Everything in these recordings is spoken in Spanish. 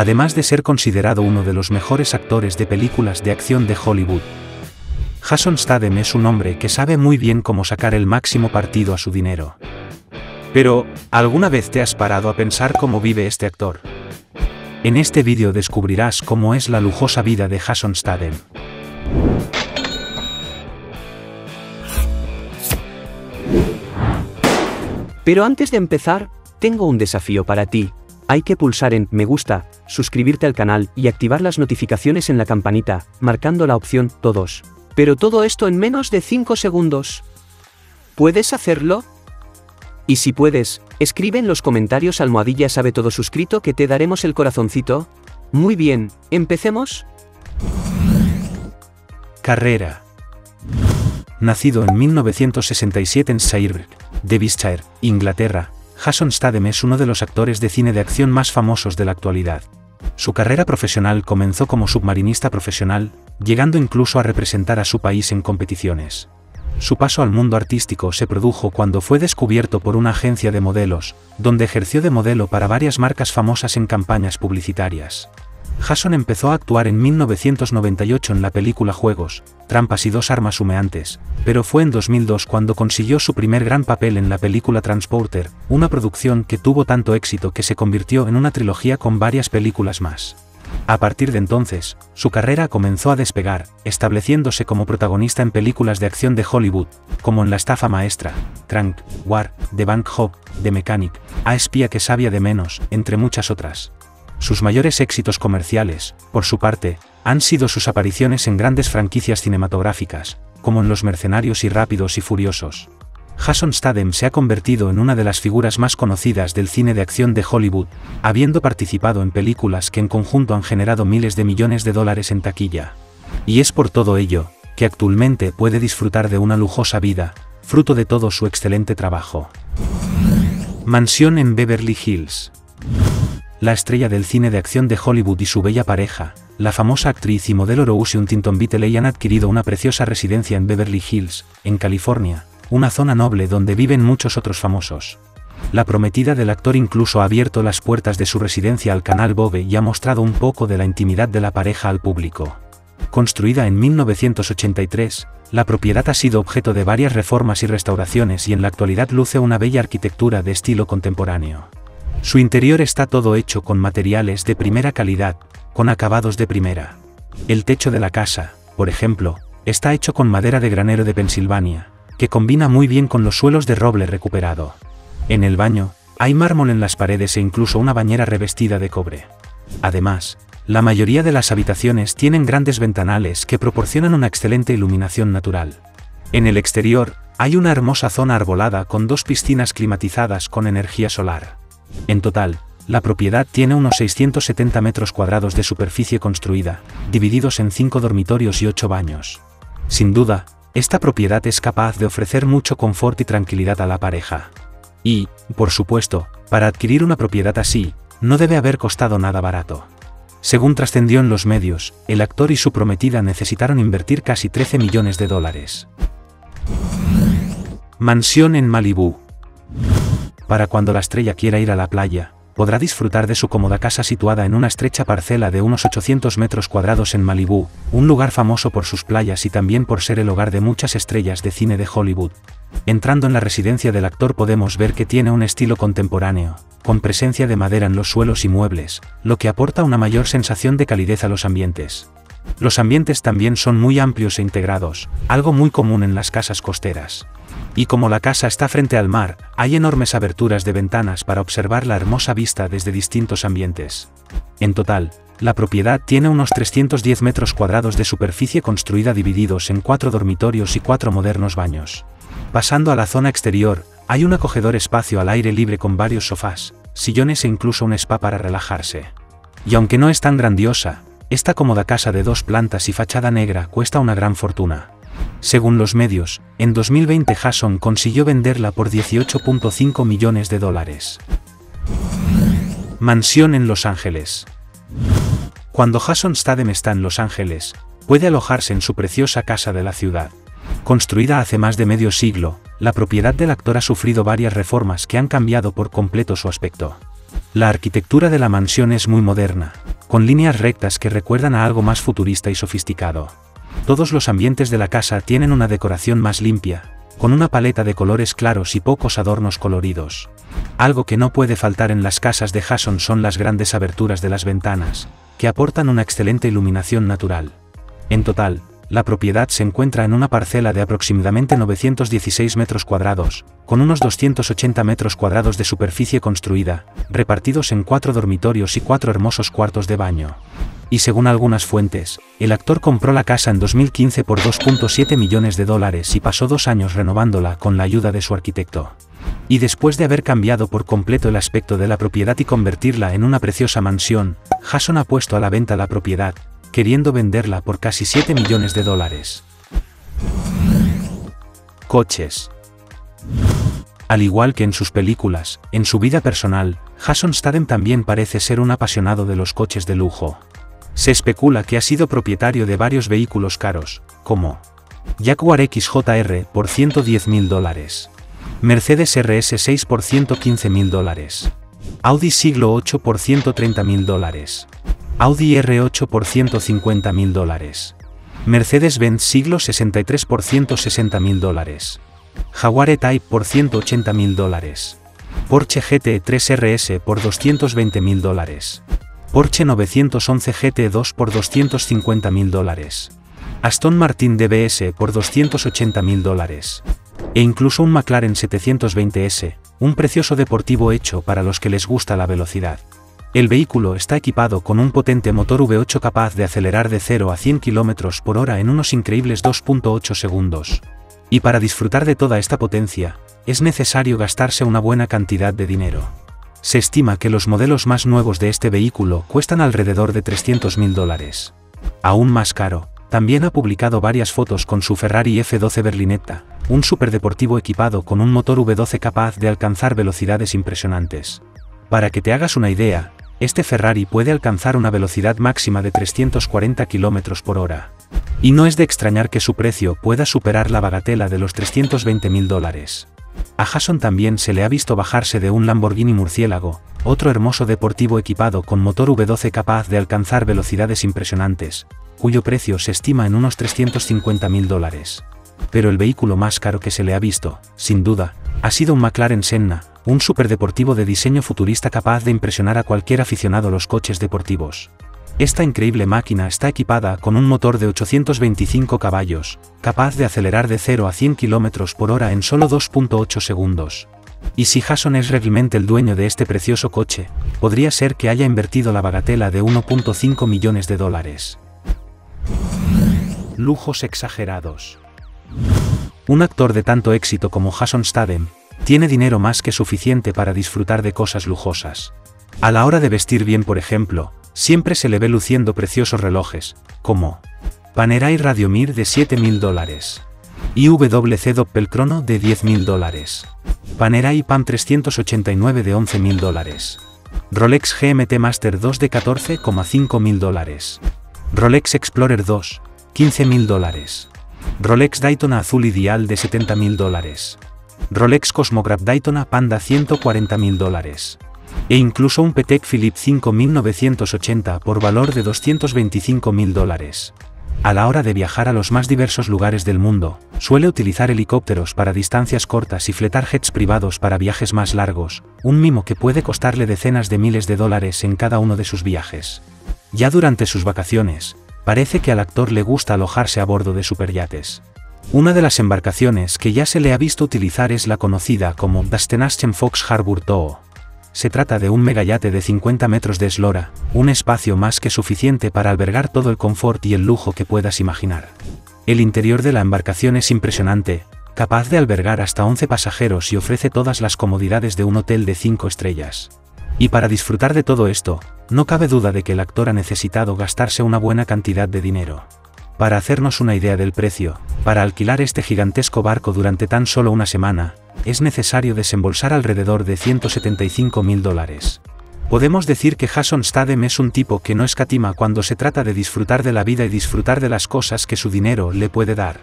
además de ser considerado uno de los mejores actores de películas de acción de Hollywood. Jason Statham es un hombre que sabe muy bien cómo sacar el máximo partido a su dinero. Pero, ¿alguna vez te has parado a pensar cómo vive este actor? En este vídeo descubrirás cómo es la lujosa vida de Jason Statham. Pero antes de empezar, tengo un desafío para ti. Hay que pulsar en me gusta, suscribirte al canal y activar las notificaciones en la campanita, marcando la opción todos. Pero todo esto en menos de 5 segundos. ¿Puedes hacerlo? Y si puedes, escribe en los comentarios almohadilla sabe todo suscrito que te daremos el corazoncito. Muy bien, ¿empecemos? Carrera. Nacido en 1967 en Shire, Devonshire, Inglaterra, Jason Statham es uno de los actores de cine de acción más famosos de la actualidad. Su carrera profesional comenzó como submarinista profesional, llegando incluso a representar a su país en competiciones. Su paso al mundo artístico se produjo cuando fue descubierto por una agencia de modelos, donde ejerció de modelo para varias marcas famosas en campañas publicitarias. Jason empezó a actuar en 1998 en la película Juegos, Trampas y dos armas humeantes, pero fue en 2002 cuando consiguió su primer gran papel en la película Transporter, una producción que tuvo tanto éxito que se convirtió en una trilogía con varias películas más. A partir de entonces, su carrera comenzó a despegar, estableciéndose como protagonista en películas de acción de Hollywood, como en La estafa maestra, Crank, War, The Bank Hop, The Mechanic, A espía que sabía de menos, entre muchas otras. Sus mayores éxitos comerciales, por su parte, han sido sus apariciones en grandes franquicias cinematográficas, como en Los Mercenarios y Rápidos y Furiosos. Jason Statham se ha convertido en una de las figuras más conocidas del cine de acción de Hollywood, habiendo participado en películas que en conjunto han generado miles de millones de dólares en taquilla. Y es por todo ello, que actualmente puede disfrutar de una lujosa vida, fruto de todo su excelente trabajo. Mansión en Beverly Hills. La estrella del cine de acción de Hollywood y su bella pareja, la famosa actriz y modelo Rose Huntington Beatley han adquirido una preciosa residencia en Beverly Hills, en California, una zona noble donde viven muchos otros famosos. La prometida del actor incluso ha abierto las puertas de su residencia al canal Bobe y ha mostrado un poco de la intimidad de la pareja al público. Construida en 1983, la propiedad ha sido objeto de varias reformas y restauraciones y en la actualidad luce una bella arquitectura de estilo contemporáneo. Su interior está todo hecho con materiales de primera calidad, con acabados de primera. El techo de la casa, por ejemplo, está hecho con madera de granero de Pensilvania, que combina muy bien con los suelos de roble recuperado. En el baño, hay mármol en las paredes e incluso una bañera revestida de cobre. Además, la mayoría de las habitaciones tienen grandes ventanales que proporcionan una excelente iluminación natural. En el exterior, hay una hermosa zona arbolada con dos piscinas climatizadas con energía solar. En total, la propiedad tiene unos 670 metros cuadrados de superficie construida, divididos en 5 dormitorios y 8 baños. Sin duda, esta propiedad es capaz de ofrecer mucho confort y tranquilidad a la pareja. Y, por supuesto, para adquirir una propiedad así, no debe haber costado nada barato. Según trascendió en los medios, el actor y su prometida necesitaron invertir casi 13 millones de dólares. Mansión en Malibú. Para cuando la estrella quiera ir a la playa, podrá disfrutar de su cómoda casa situada en una estrecha parcela de unos 800 metros cuadrados en Malibú, un lugar famoso por sus playas y también por ser el hogar de muchas estrellas de cine de Hollywood. Entrando en la residencia del actor podemos ver que tiene un estilo contemporáneo, con presencia de madera en los suelos y muebles, lo que aporta una mayor sensación de calidez a los ambientes. Los ambientes también son muy amplios e integrados, algo muy común en las casas costeras. Y como la casa está frente al mar, hay enormes aberturas de ventanas para observar la hermosa vista desde distintos ambientes. En total, la propiedad tiene unos 310 metros cuadrados de superficie construida divididos en cuatro dormitorios y cuatro modernos baños. Pasando a la zona exterior, hay un acogedor espacio al aire libre con varios sofás, sillones e incluso un spa para relajarse. Y aunque no es tan grandiosa, esta cómoda casa de dos plantas y fachada negra cuesta una gran fortuna. Según los medios, en 2020 Jason consiguió venderla por 18.5 millones de dólares. Mansión en Los Ángeles. Cuando Jason Statham está en Los Ángeles, puede alojarse en su preciosa casa de la ciudad. Construida hace más de medio siglo, la propiedad del actor ha sufrido varias reformas que han cambiado por completo su aspecto. La arquitectura de la mansión es muy moderna, con líneas rectas que recuerdan a algo más futurista y sofisticado. Todos los ambientes de la casa tienen una decoración más limpia, con una paleta de colores claros y pocos adornos coloridos. Algo que no puede faltar en las casas de Hasson son las grandes aberturas de las ventanas, que aportan una excelente iluminación natural. En total, la propiedad se encuentra en una parcela de aproximadamente 916 metros cuadrados, con unos 280 metros cuadrados de superficie construida, repartidos en cuatro dormitorios y cuatro hermosos cuartos de baño. Y según algunas fuentes, el actor compró la casa en 2015 por 2.7 millones de dólares y pasó dos años renovándola con la ayuda de su arquitecto. Y después de haber cambiado por completo el aspecto de la propiedad y convertirla en una preciosa mansión, Hasson ha puesto a la venta la propiedad, queriendo venderla por casi 7 millones de dólares. Coches. Al igual que en sus películas, en su vida personal, Jason Statham también parece ser un apasionado de los coches de lujo. Se especula que ha sido propietario de varios vehículos caros, como Jaguar XJR por 110 mil dólares, Mercedes RS6 por 115 mil dólares, Audi siglo 8 por 130 mil dólares, Audi R8 por 150 mil dólares. Mercedes-Benz siglo 63 por 160 mil dólares. Jaguar E-Type por 180 mil dólares. Porsche GT3 RS por 220 mil dólares. Porsche 911 GT2 por 250 mil dólares. Aston Martin DBS por 280 mil dólares. E incluso un McLaren 720S, un precioso deportivo hecho para los que les gusta la velocidad. El vehículo está equipado con un potente motor V8 capaz de acelerar de 0 a 100 km por hora en unos increíbles 2.8 segundos. Y para disfrutar de toda esta potencia, es necesario gastarse una buena cantidad de dinero. Se estima que los modelos más nuevos de este vehículo cuestan alrededor de 300.000 dólares. Aún más caro, también ha publicado varias fotos con su Ferrari F12 Berlinetta, un superdeportivo equipado con un motor V12 capaz de alcanzar velocidades impresionantes. Para que te hagas una idea, este Ferrari puede alcanzar una velocidad máxima de 340 km por hora. Y no es de extrañar que su precio pueda superar la bagatela de los 320 mil dólares. A Hasson también se le ha visto bajarse de un Lamborghini Murciélago, otro hermoso deportivo equipado con motor V12 capaz de alcanzar velocidades impresionantes, cuyo precio se estima en unos 350 mil dólares. Pero el vehículo más caro que se le ha visto, sin duda, ha sido un McLaren Senna, un superdeportivo de diseño futurista capaz de impresionar a cualquier aficionado a los coches deportivos. Esta increíble máquina está equipada con un motor de 825 caballos, capaz de acelerar de 0 a 100 km por hora en solo 2.8 segundos. Y si Hasson es realmente el dueño de este precioso coche, podría ser que haya invertido la bagatela de 1.5 millones de dólares. Lujos exagerados. Un actor de tanto éxito como Hasson Statham, tiene dinero más que suficiente para disfrutar de cosas lujosas. A la hora de vestir bien, por ejemplo, siempre se le ve luciendo preciosos relojes, como Panerai Radiomir de 7.000 dólares, IWC Doppelchrono de 10.000 dólares, Panerai PAM 389 de 11.000 dólares, Rolex GMT Master 2 de 14,5 mil dólares, Rolex Explorer 2, 15.000 dólares, Rolex Daytona Azul Ideal de 70.000 dólares, Rolex Cosmograph Daytona Panda 140 mil dólares. E incluso un Patek Philippe 5980 por valor de 225 mil dólares. A la hora de viajar a los más diversos lugares del mundo, suele utilizar helicópteros para distancias cortas y fletar jets privados para viajes más largos, un mimo que puede costarle decenas de miles de dólares en cada uno de sus viajes. Ya durante sus vacaciones, parece que al actor le gusta alojarse a bordo de superyates. Una de las embarcaciones que ya se le ha visto utilizar es la conocida como Dastenaschen Fox Harbour Too. Se trata de un megayate de 50 metros de eslora, un espacio más que suficiente para albergar todo el confort y el lujo que puedas imaginar. El interior de la embarcación es impresionante, capaz de albergar hasta 11 pasajeros y ofrece todas las comodidades de un hotel de 5 estrellas. Y para disfrutar de todo esto, no cabe duda de que el actor ha necesitado gastarse una buena cantidad de dinero. Para hacernos una idea del precio, para alquilar este gigantesco barco durante tan solo una semana, es necesario desembolsar alrededor de 175 mil dólares. Podemos decir que Jason Statham es un tipo que no escatima cuando se trata de disfrutar de la vida y disfrutar de las cosas que su dinero le puede dar.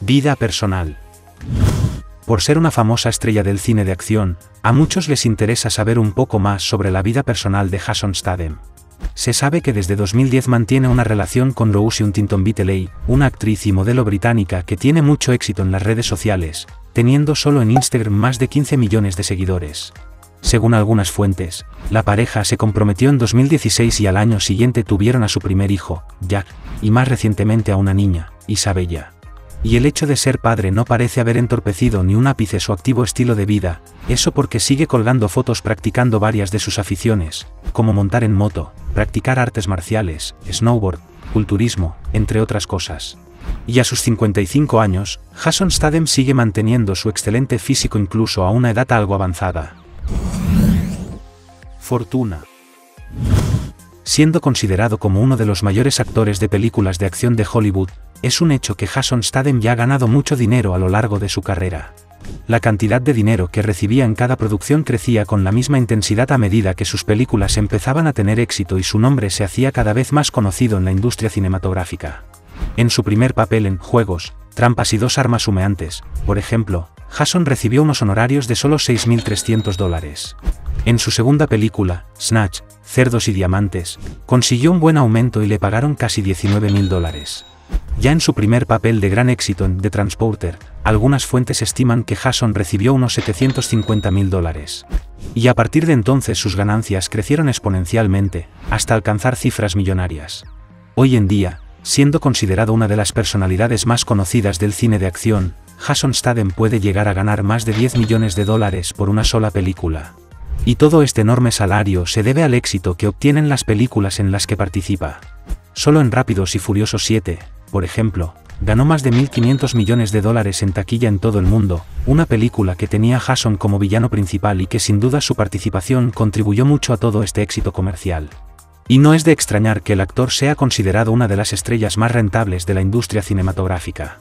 Vida personal. Por ser una famosa estrella del cine de acción, a muchos les interesa saber un poco más sobre la vida personal de Jason Statham. Se sabe que desde 2010 mantiene una relación con Rosie Huntington Beatley, una actriz y modelo británica que tiene mucho éxito en las redes sociales, teniendo solo en Instagram más de 15 millones de seguidores. Según algunas fuentes, la pareja se comprometió en 2016 y al año siguiente tuvieron a su primer hijo, Jack, y más recientemente a una niña, Isabella y el hecho de ser padre no parece haber entorpecido ni un ápice su activo estilo de vida, eso porque sigue colgando fotos practicando varias de sus aficiones, como montar en moto, practicar artes marciales, snowboard, culturismo, entre otras cosas. Y a sus 55 años, Jason Statham sigue manteniendo su excelente físico incluso a una edad algo avanzada. Fortuna. Siendo considerado como uno de los mayores actores de películas de acción de Hollywood, es un hecho que Jason Statham ya ha ganado mucho dinero a lo largo de su carrera. La cantidad de dinero que recibía en cada producción crecía con la misma intensidad a medida que sus películas empezaban a tener éxito y su nombre se hacía cada vez más conocido en la industria cinematográfica. En su primer papel en Juegos, Trampas y dos armas humeantes, por ejemplo, Jason recibió unos honorarios de solo 6.300 dólares. En su segunda película, Snatch, Cerdos y Diamantes, consiguió un buen aumento y le pagaron casi 19.000 dólares. Ya en su primer papel de gran éxito en The Transporter, algunas fuentes estiman que Jason recibió unos 750 mil dólares. Y a partir de entonces sus ganancias crecieron exponencialmente, hasta alcanzar cifras millonarias. Hoy en día, siendo considerado una de las personalidades más conocidas del cine de acción, Jason Statham puede llegar a ganar más de 10 millones de dólares por una sola película. Y todo este enorme salario se debe al éxito que obtienen las películas en las que participa. Solo en Rápidos y Furiosos 7, por ejemplo, ganó más de 1.500 millones de dólares en taquilla en todo el mundo, una película que tenía a Jason como villano principal y que sin duda su participación contribuyó mucho a todo este éxito comercial. Y no es de extrañar que el actor sea considerado una de las estrellas más rentables de la industria cinematográfica.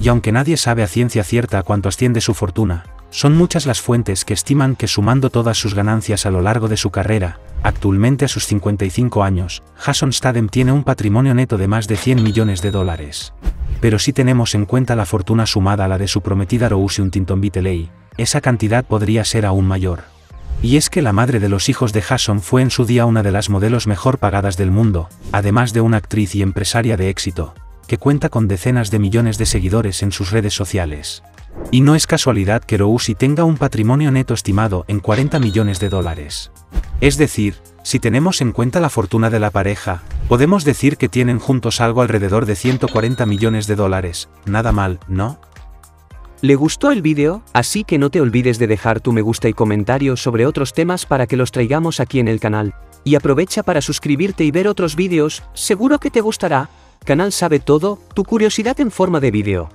Y aunque nadie sabe a ciencia cierta cuánto asciende su fortuna, son muchas las fuentes que estiman que sumando todas sus ganancias a lo largo de su carrera, actualmente a sus 55 años, Jason Statham tiene un patrimonio neto de más de 100 millones de dólares. Pero si tenemos en cuenta la fortuna sumada a la de su prometida Rose Huntington Beatley, esa cantidad podría ser aún mayor. Y es que la madre de los hijos de Jason fue en su día una de las modelos mejor pagadas del mundo, además de una actriz y empresaria de éxito, que cuenta con decenas de millones de seguidores en sus redes sociales. Y no es casualidad que Rousi tenga un patrimonio neto estimado en 40 millones de dólares. Es decir, si tenemos en cuenta la fortuna de la pareja, podemos decir que tienen juntos algo alrededor de 140 millones de dólares, nada mal, ¿no? ¿Le gustó el vídeo? Así que no te olvides de dejar tu me gusta y comentario sobre otros temas para que los traigamos aquí en el canal. Y aprovecha para suscribirte y ver otros vídeos, seguro que te gustará. Canal Sabe Todo, tu curiosidad en forma de vídeo.